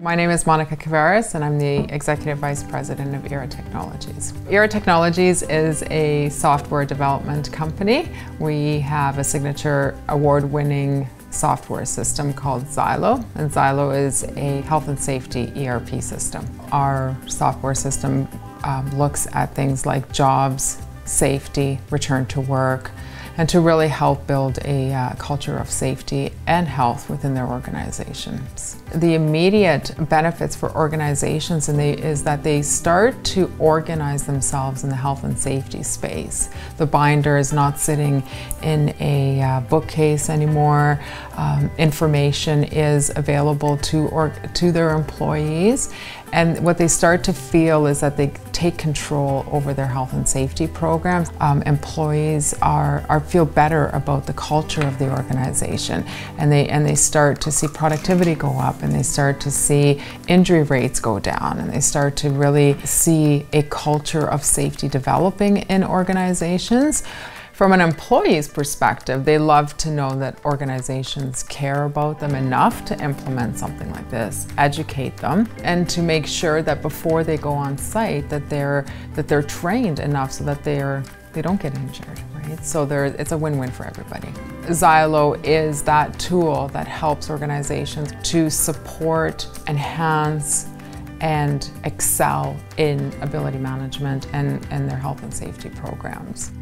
My name is Monica Kavaris and I'm the Executive Vice President of EARA Technologies. EARA Technologies is a software development company. We have a signature award-winning software system called Xylo, and Xylo is a health and safety ERP system. Our software system um, looks at things like jobs, safety, return to work, and to really help build a uh, culture of safety and health within their organizations. The immediate benefits for organizations they, is that they start to organize themselves in the health and safety space. The binder is not sitting in a uh, bookcase anymore. Um, information is available to, or, to their employees and what they start to feel is that they take control over their health and safety programs. Um, employees are, are feel better about the culture of the organization and they, and they start to see productivity go up and they start to see injury rates go down and they start to really see a culture of safety developing in organizations. From an employee's perspective, they love to know that organizations care about them enough to implement something like this, educate them, and to make sure that before they go on site that they're that they're trained enough so that they're they don't get injured, right? So it's a win-win for everybody. Xylo is that tool that helps organizations to support, enhance, and excel in ability management and, and their health and safety programs.